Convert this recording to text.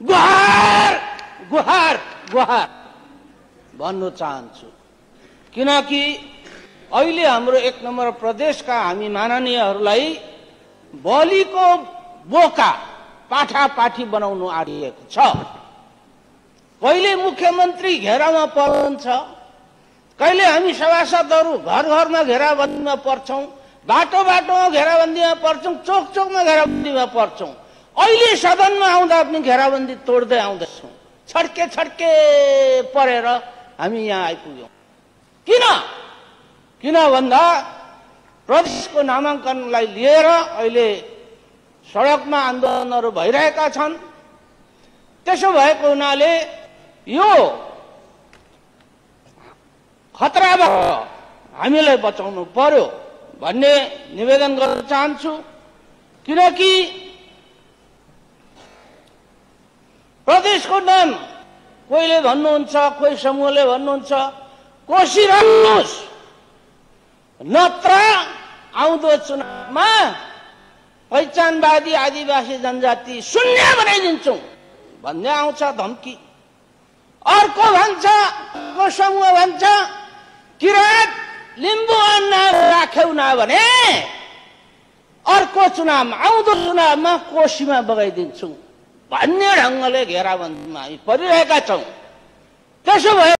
गुहार! गुहार! गुहार! भन्न चाहन्छु। किनकि अहिले हाम्रो एक नम्बर प्रदेशका हामी माननीयहरूलाई बलिको बोका पाठापाठी बनाउनु आँटिएको छ। कहिले मुख्यमन्त्री घेरामा पर्नुहुन्छ कहिले हामी सभासदहरू घर घरमा घेराबन्दीमा पर्छौँ बाटो बाटोमा घेराबन्दीमा पर्छौँ चोक चोकमा घेराबन्दीमा पर्छौँ? अहिले सदनमा आउँदा पनि घेराबन्दी तोड्दै आउँदैछौँ। छड्के छड्के परेर हामी यहाँ आइपुग्यौँ। किन? किन भन्दा प्रदेशको नामाङ्कनलाई लिएर अहिले सडकमा आन्दोलनहरू भइरहेका छन्। त्यसो भएको हुनाले यो खतराबाट हामीलाई बचाउनु पर्यो भन्ने निवेदन गर्न चाहन्छु। किनकि प्रदेशको नाम कोहीले भन्नुहुन्छ कोही समूहले भन्नुहुन्छ कोसिरहनुहोस्। नत्र आउँदो चुनावमा पहिचानवादी आदिवासी जनजाति शून्य बनाइदिन्छौँ भन्ने आउँछ धम्की। अर्को भन्छ अर्को समूह भन्छ किराँत लिम्बू अन्न राख्यौ न भने अर्को चुनावमा आउँदो चुनावमा कोसीमा बगाइदिन्छौँ। भन्ने ढङ्गले घेराबन्दीमा हामी परिरहेका छौँ त्यसो भए